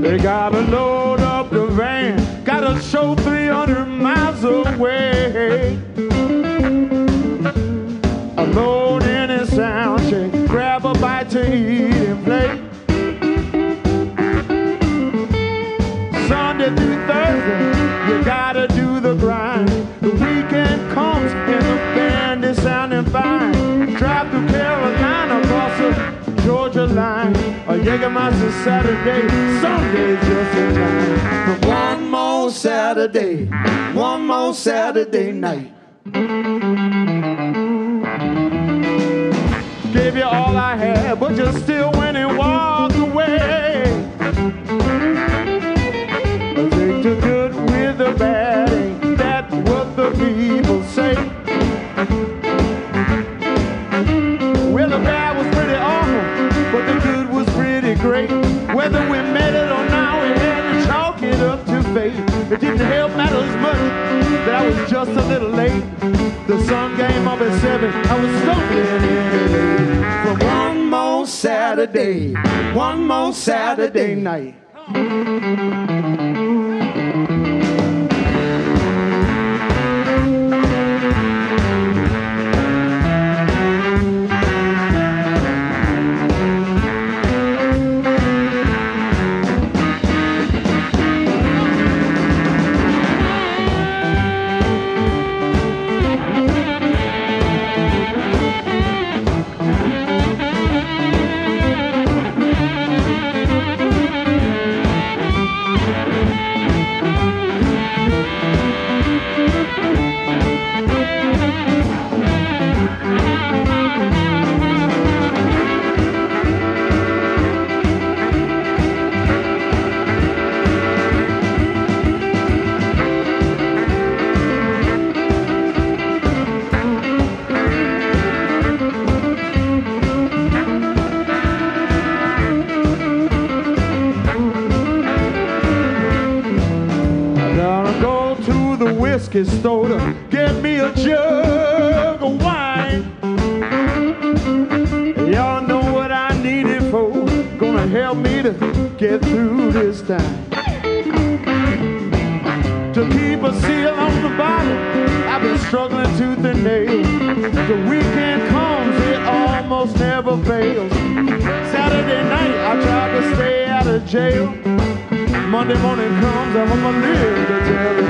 They gotta load up the van, gotta show 300 miles away. Load in a sound check, grab a bite to eat and play. Sunday through Thursday, you gotta do I said Saturday, Sunday's just a time. But one more Saturday, one more Saturday night. Gave you all I had, but you still Whether we made it or not, we had to chalk it up to fate. It didn't help matters much that I was just a little late. The sun came up at seven, I was stumbling in for one more Saturday, one more Saturday night. The whiskey store to get me a jug of wine. Y'all know what I need it for. Gonna help me to get through this time. To keep a seal on the bottle, I've been struggling tooth and nail. The weekend comes, it almost never fails. Saturday night, I try to stay out of jail. Monday morning comes, I'm gonna live to tell.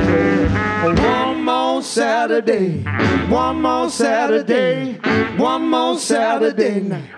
One more Saturday, one more Saturday, one more Saturday night.